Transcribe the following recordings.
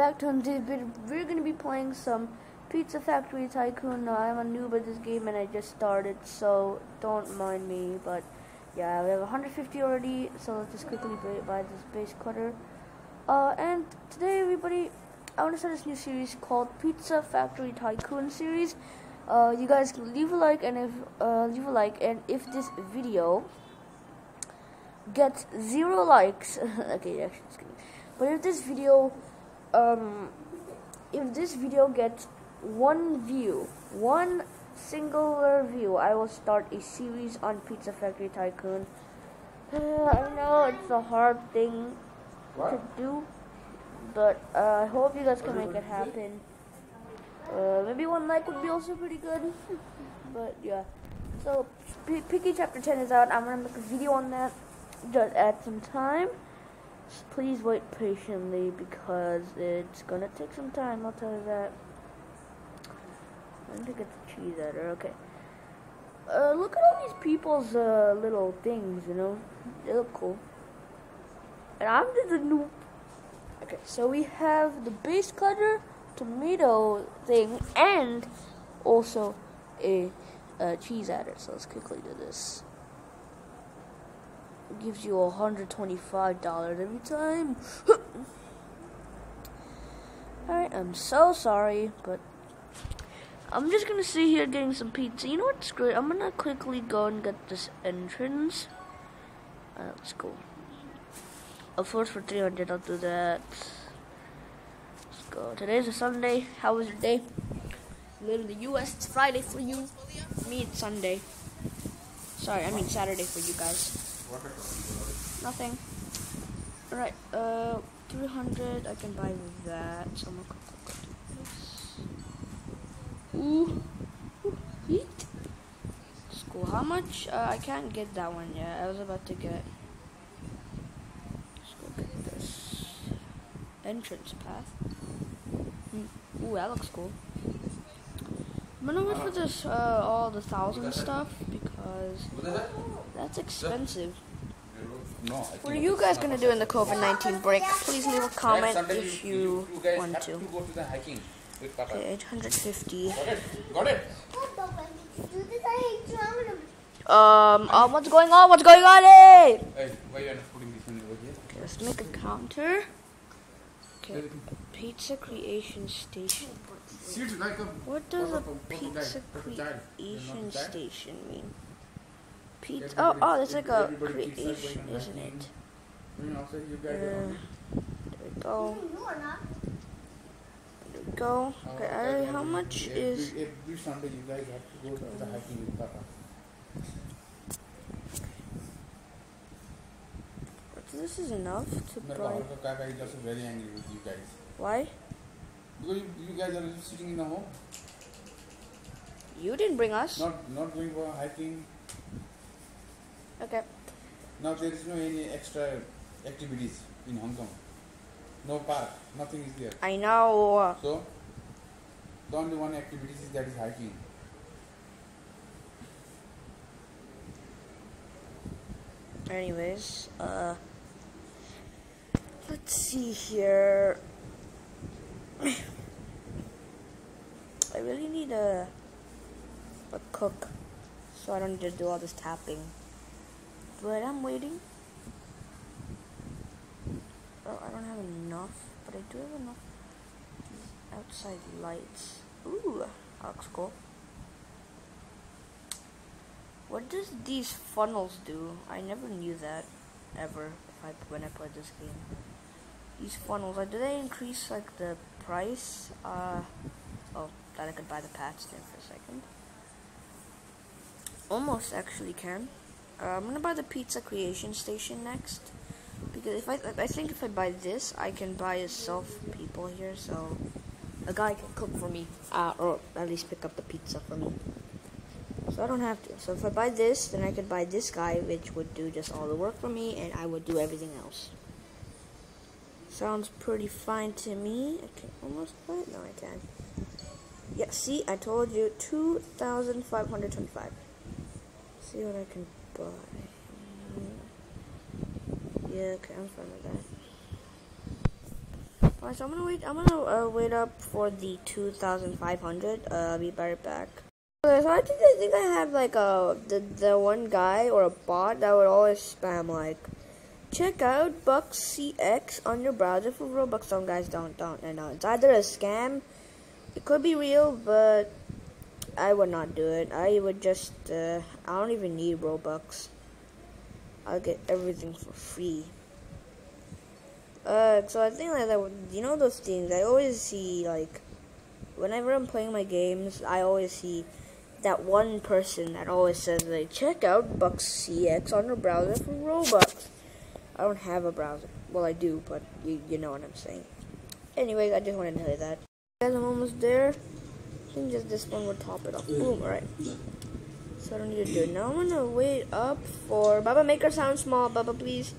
back to today's video. We're gonna be playing some Pizza Factory Tycoon. Now, I'm a noob at this game and I just started, so don't mind me. But yeah, we have 150 already, so let's just quickly buy, this base cutter. Uh, and today, everybody, I want to start this new series called Pizza Factory Tycoon series. Uh, you guys leave a like and if uh, leave a like and if this video gets zero likes, okay, actually. But if this video um, if this video gets one view, one singular view, I will start a series on Pizza Factory Tycoon. I know it's a hard thing what? to do, but uh, I hope you guys can make it happen. Uh, maybe one like would be also pretty good, but yeah. So, P Piggy Chapter 10 is out. I'm gonna make a video on that. Just add some time please wait patiently because it's gonna take some time, I'll tell you that. I'm gonna get the cheese adder, okay. Uh, look at all these people's uh, little things, you know? They look cool. And I'm just a noob. Okay, so we have the base cutter, tomato thing, and also a uh, cheese adder. So let's quickly do this gives you $125 every time. Alright, I'm so sorry, but I'm just gonna sit here getting some pizza. You know what's great? I'm gonna quickly go and get this entrance. Uh, let's go. Of course, for 300, I'll do that. Let's go. Today's a Sunday. How was your day? live in the U.S. It's Friday for you. Me, it's Sunday. Sorry, I mean Saturday for you guys. Nothing. Alright, uh, 300, I can buy that. So I'm gonna go this. Ooh, Ooh heat. School, how much? Uh, I can't get that one yet. I was about to get. Let's go get this. Entrance path. Hmm. Ooh, that looks cool. I'm gonna wait for this, uh, all the thousand stuff because that's expensive. No, what are you guys gonna do in the COVID-19 break? Please leave a comment if you, you want to. Okay, 850. Got it. Um, um, what's going on? What's going on? Hey! Hey, why are you putting this one over here? Okay, let's make a counter. Okay, pizza creation station. What does a pizza creation station mean? Pizza. Oh, oh, it's like a creation, isn't it? Uh, there we go. There we go. Okay, Ari, how much is? Every Sunday you guys have to go to the hiking with Papa. This is enough to buy. Kaka is also very angry with you guys. Why? Because you, you guys are just sitting in the home. You didn't bring us. Not not going for hiking. Okay. Now there is no any extra activities in Hong Kong. No park, nothing is there. I know. So the only one activity is that is hiking. Anyways, uh, let's see here. I really need a a cook, so I don't need to do all this tapping. But I'm waiting. Oh, I don't have enough, but I do have enough outside lights. Ooh, looks cool. What does these funnels do? I never knew that ever I, when I played this game. These funnels, uh, do they increase like the price? Uh, oh, thought I could buy the patch there for a second. Almost actually can. Uh, I'm gonna buy the pizza creation station next because if I I think if I buy this, I can buy a self people here, so a guy can cook for me, uh, or at least pick up the pizza for me. So I don't have to. So if I buy this, then I could buy this guy, which would do just all the work for me, and I would do everything else. Sounds pretty fine to me. I can almost buy it. No, I can. Yeah, see, I told you, 2,525. See what I can buy. Yeah, okay, I'm fine with that. Alright, so I'm gonna wait. I'm gonna uh, wait up for the 2,500. Uh, I'll be right back. Okay, so I think I think I have like a the the one guy or a bot that would always spam like, check out Bucks CX on your browser for Robux. Some guys don't don't and uh, it's either a scam, it could be real, but I would not do it. I would just uh, I don't even need Robux. I'll get everything for free. Uh, so I think like that, you know those things. I always see like, whenever I'm playing my games, I always see that one person that always says like, check out Bucks CX on your browser for Robux. I don't have a browser. Well, I do, but you you know what I'm saying. Anyways, I just wanted to tell you that. Guys, I'm almost there. I think just this one will top it off. Boom, alright. So I don't need to do it. Now I'm gonna wait up for Baba make her sound small, Baba please.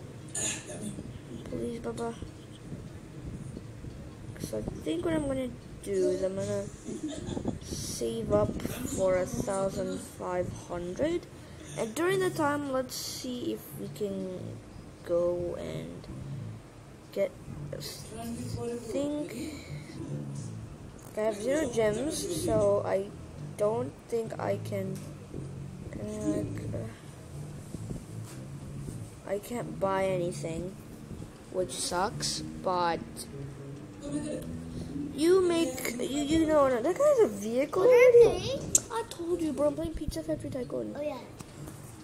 Please, Baba. So I think what I'm gonna do is I'm gonna save up for a thousand five hundred. And during the time let's see if we can go and get I think I have zero gems, so I don't think I can I can't buy anything, which sucks. But you make you you know that guy has a vehicle already. Eh? I told you, bro. I'm playing Pizza Factory Tycoon. Oh yeah.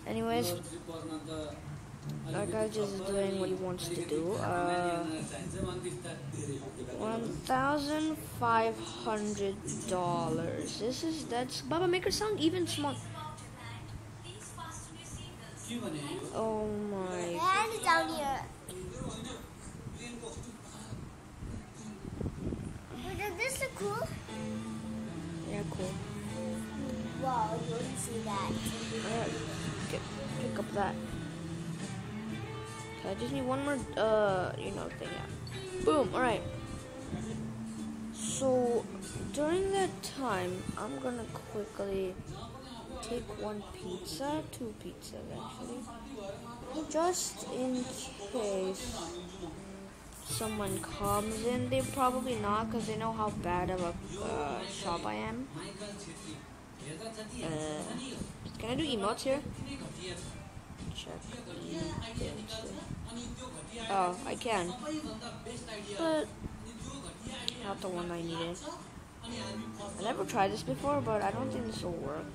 Anyways, that guy just doing what he wants to do. Uh, one thousand five hundred dollars. This is that's Baba Maker sound even small. Oh my. And down here. But does this look cool? Yeah, cool. Wow, you see that. Alright, pick up that. I just need one more, uh, you know, thing. Yeah. Boom. All right. So during that time, I'm gonna quickly take one pizza, two pizzas actually, just in case someone comes in. They probably not, cause they know how bad of a uh, shop I am. Uh, can I do emotes here? Check. Oh, I can. But not the one I needed. I never tried this before, but I don't think this will work.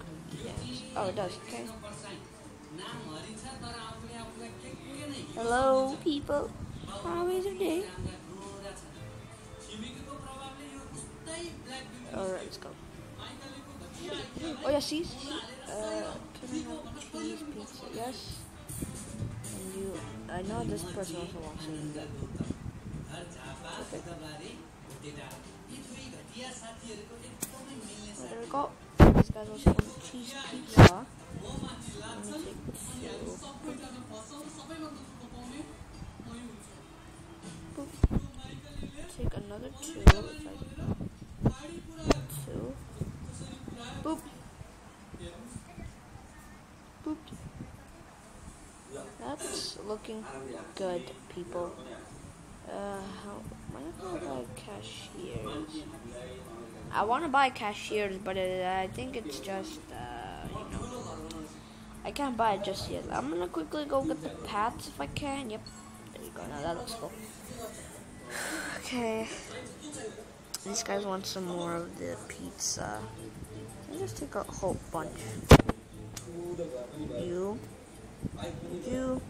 Yes. Oh, it does. Okay. Hello, people. How is your day? Alright, let's go. Oh yeah, see, see. Uh, can I have cheese pizza? Yes. And you, I know this person also wants it. Oh, there we go. This guy's also want cheese pizza. Let me take two. Take another two. If I two. Boop. Boop. That's looking good, people. Uh, how, when I buy cashiers? I want to buy cashiers, but uh, I think it's just, uh, you know, I can't buy it just yet. I'm gonna quickly go get the pads if I can. Yep, there you go. Now that looks cool. Okay. These guys want some more of the pizza. Me just take a whole bunch. You. You.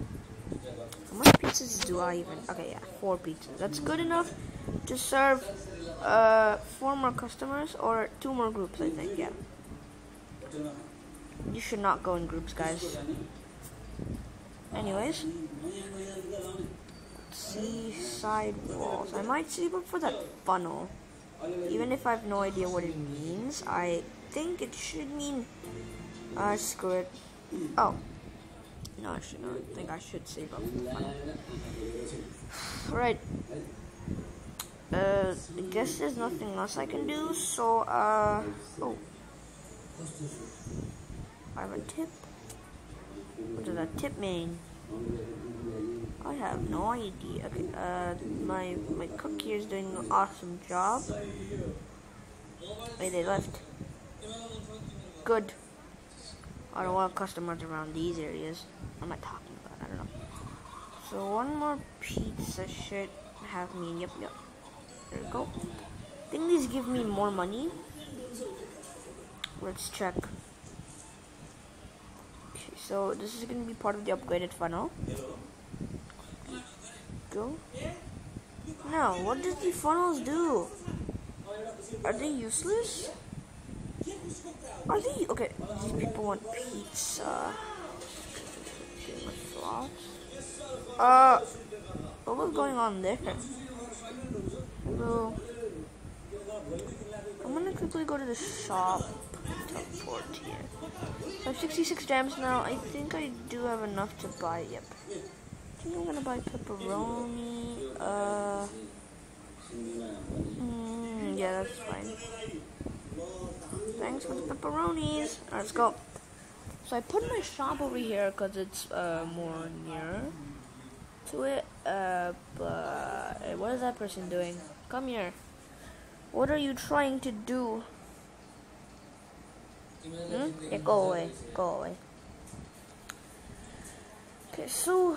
Pizzas do I even? Okay, yeah, four pizzas. That's good enough to serve uh, four more customers or two more groups, I think, yeah. You should not go in groups, guys. Anyways. See side walls. I might save up for that funnel. Even if I have no idea what it means, I think it should mean. Uh, screw it. Oh. No, I should not. Think I should save up for the funnel. Right. Uh, I guess there's nothing else I can do, so, uh. Oh. I have a tip. What does that tip mean? I have no idea. Okay, uh, my my cook here is doing an awesome job. Hey, they left. Good. I don't want customers around these areas. What am I talking about? I don't know. So one more pizza should have me. Yep, yep. There we go. I think these give me more money. Let's check. Okay, so this is gonna be part of the upgraded funnel. Go. Now, what does the funnels do? Are they useless? Are they okay? These people want pizza. Uh, what was going on there? Hello. I'm gonna quickly go to the shop. Teleport here. I have 66 gems now. I think I do have enough to buy. Yep. I think I'm gonna buy pepperoni. Uh. Mm, yeah, that's fine. Thanks for the pepperonis. Let's go. So I put my shop over here because it's uh, more near to it. Uh, but what is that person doing? Come here. What are you trying to do? Hmm? Yeah, go away. Go away. Okay, so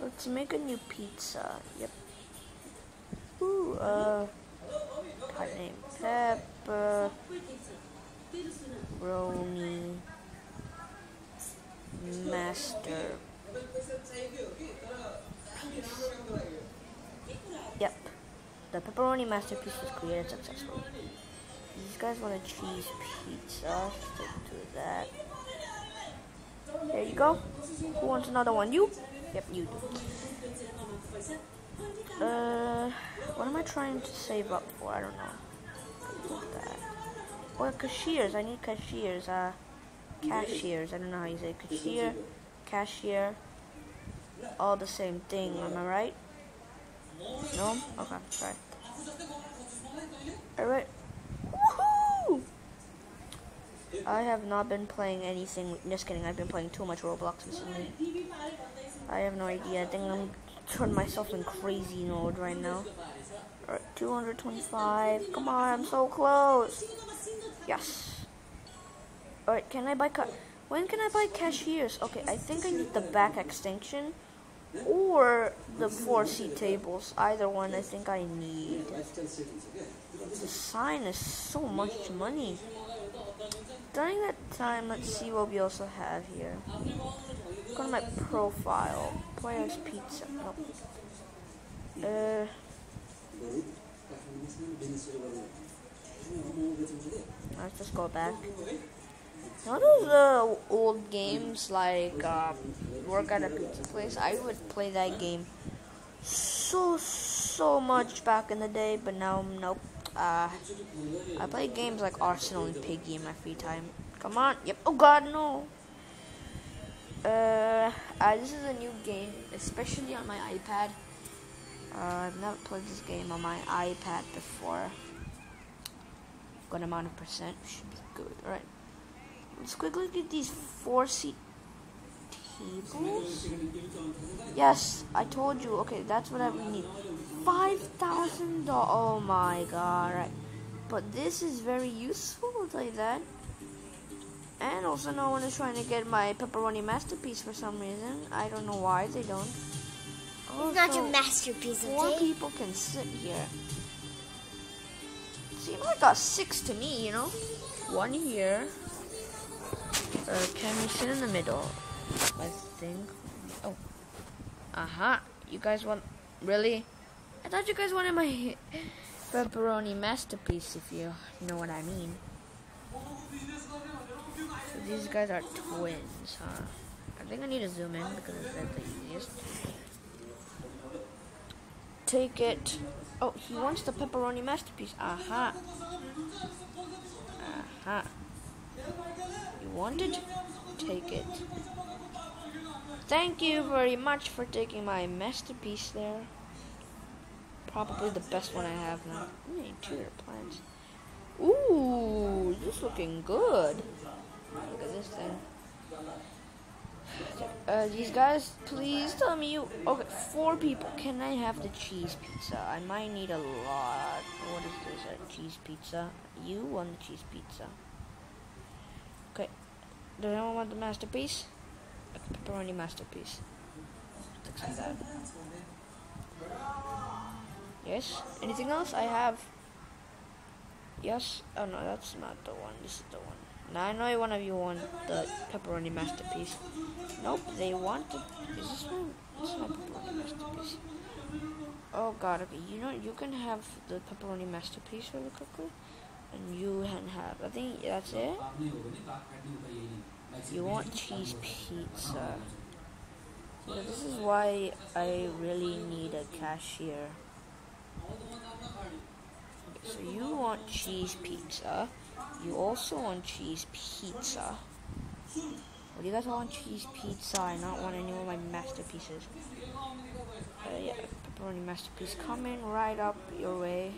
let's make a new pizza. Yep. Ooh, uh, name pepper, brony, master. Yep, the pepperoni masterpiece was created successfully. These guys want a cheese pizza. Stick to that. There you go. Who wants another one? You? Yep, you do. Uh, what am I trying to save up for? I don't know. Well, cashiers. I need cashiers. Uh, cashiers. I don't know how you say cashier, cashier. All the same thing. Am I right? No. Okay. Sorry. All right. Woohoo! I have not been playing anything. Just kidding. I've been playing too much Roblox recently. I have no idea. I think I'm turning myself in crazy mode right now. Alright, 225. Come on, I'm so close. Yes. Alright, can I buy cut? When can I buy cashiers? Okay, I think I need the back extension or the four seat tables. Either one I think I need. The sign is so much money. During that time, let's see what we also have here. Go to my profile. Players Pizza. Nope. Uh. Let's just go back. One of the old games like um, Work at a Pizza Place, I would play that game so so much back in the day, but now nope. Uh, I play games like Arsenal and Piggy in my free time. Come on, yep. Oh God, no. Uh, uh, this is a new game, especially on my iPad. Uh, I've never played this game on my iPad before. Good amount of percent should be good. All right. Let's quickly get these four seat tables. Yes, I told you. Okay, that's what I need. Five thousand dollars. Oh my god! Right, but this is very useful. I'll tell you that. And also, no one is trying to get my pepperoni masterpiece for some reason. I don't know why they don't. It's not your masterpiece, Four okay? people can sit here. Seems like a six to me, you know? One here. Uh, can we sit in the middle? I think. Oh. Aha. You guys want. Really? I thought you guys wanted my pepperoni masterpiece, if you know what I mean. So these guys are twins, huh? I think I need to zoom in because it's the easiest. Take it. Oh, he wants the pepperoni masterpiece. Aha. Aha. You want it? Take it. Thank you very much for taking my masterpiece there. Probably the best one I have now. Ooh, interior plants. Ooh, this looking good. Look at this thing. Uh, these guys, please tell me you. Okay, four people. Can I have the cheese pizza? I might need a lot. What is this? A cheese pizza? You want the cheese pizza? Okay. Does anyone want the masterpiece? A pepperoni masterpiece. Looks like that. Yes. Anything else? I have. Yes. Oh no, that's not the one. This is the one. Now I know one of you want the pepperoni masterpiece. Nope, they want the. Is this one? Is not pepperoni masterpiece. Oh god, okay. You know, you can have the pepperoni masterpiece really quickly. And you can have. I think that's it. You want cheese pizza. So this is why I really need a cashier. So you want cheese pizza. You also want cheese pizza. What do you guys want cheese pizza? I not want any of my masterpieces. Uh, yeah, pepperoni masterpiece coming right up your way.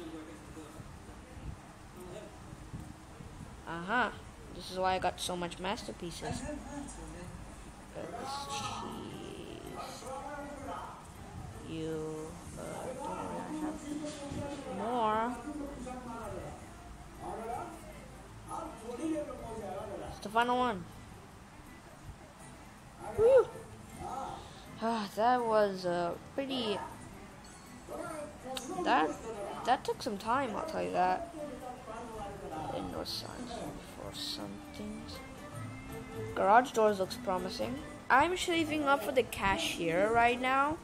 Uh huh. This is why I got so much masterpieces. Uh, this cheese. You. Uh, don't worry, I have more. It's the final one. Woo! Ah, that was uh, pretty. That that took some time. I'll tell you that. Indoor signs for some things. Garage doors looks promising. I'm saving up for the cashier right now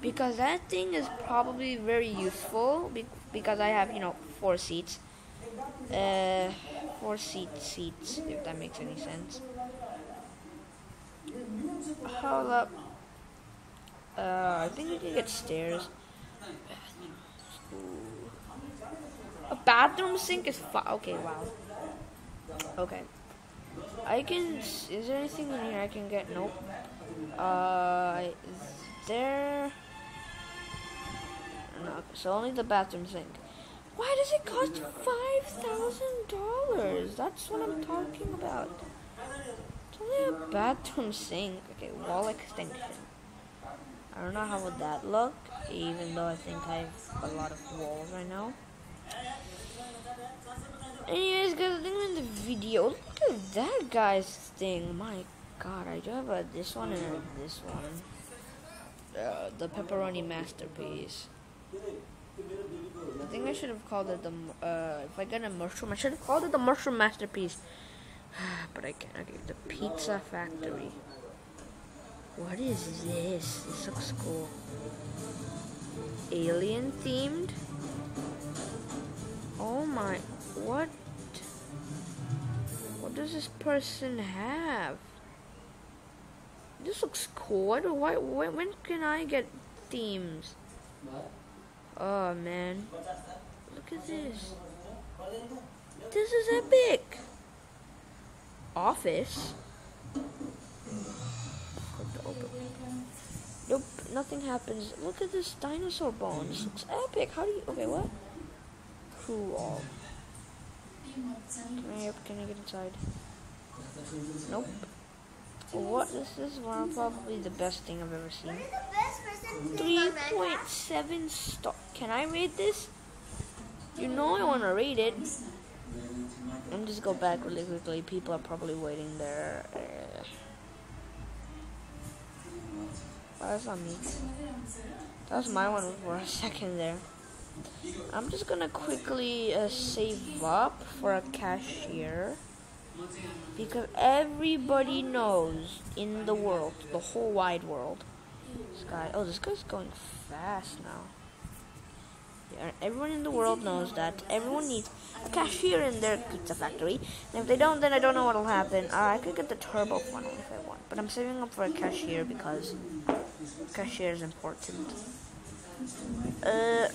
because that thing is probably very useful because I have you know four seats. Uh, four seat seats if that makes any sense. Hold up. Uh, I think we can get stairs. Ooh. A bathroom sink is okay. Wow. Okay. I can. Is there anything in here I can get? Nope. Uh, there. No. So only the bathroom sink. Why does it cost five thousand dollars? That's what I'm talking about. It's only a bathroom sink. Okay, wall extension. I don't know how would that look, even though I think I have a lot of walls right now. Anyways, guys, I think I'm in the video. Look at that guy's thing. My God, I do have a this one and a this one. Uh, the pepperoni masterpiece. I think I should have called it the. Uh, if I get a mushroom, I should have called it the mushroom masterpiece. but I can't. Okay, the pizza factory. What is this? This looks cool. Alien themed. Oh my! What? What does this person have? This looks cool. Why do why when, when can I get themes? Oh man. Look at this. This is epic. Office. Nope, nothing happens. Look at this dinosaur bone. This looks epic. How do you okay what? Cool. Can I can I get inside? Nope. What this is one probably the best thing I've ever seen. Three point seven star. Can I read this? You know I want to read it. Me just go back really quickly. People are probably waiting there. That's not me. That was my one for a second there. I'm just gonna quickly uh, save up for a cashier because everybody knows in the world, the whole wide world, this guy. Oh, this guy's going fast now. Yeah, everyone in the world knows that everyone needs a cashier in their pizza factory. And if they don't, then I don't know what'll happen. Uh, I could get the turbo funnel if I want, but I'm saving up for a cashier because cashier is important. Uh,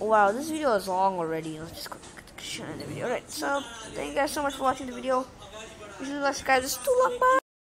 wow, this video is long already. Let's just go the cashier in the video. Alright, so thank you guys so much for watching the video. Usually, let's guys, it's too long. Bye.